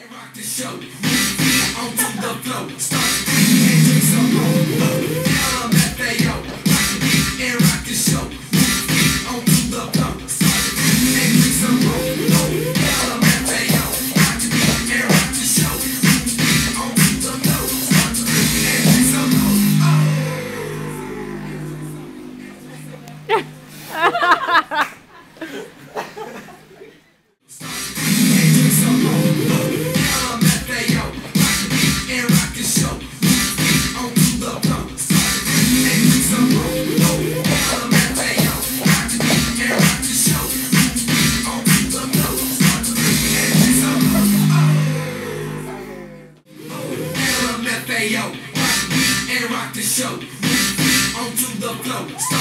Rock the show, onto the flow. Hey yo, rock and rock the show. Onto the floor.